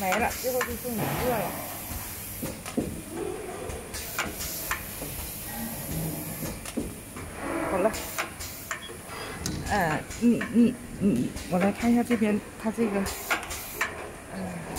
没了，最后就剩一个了。好了，呃，你你你，我来看一下这边，他这个，嗯。